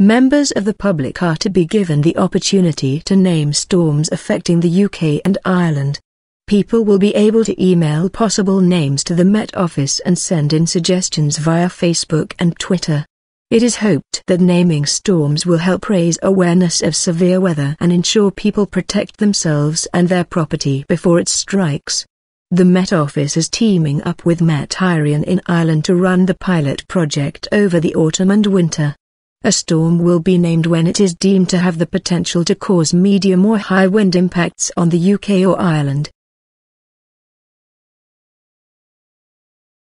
Members of the public are to be given the opportunity to name storms affecting the UK and Ireland. People will be able to email possible names to the Met Office and send in suggestions via Facebook and Twitter. It is hoped that naming storms will help raise awareness of severe weather and ensure people protect themselves and their property before it strikes. The Met Office is teaming up with Met Eireann in Ireland to run the pilot project over the autumn and winter. A storm will be named when it is deemed to have the potential to cause medium or high wind impacts on the UK or Ireland.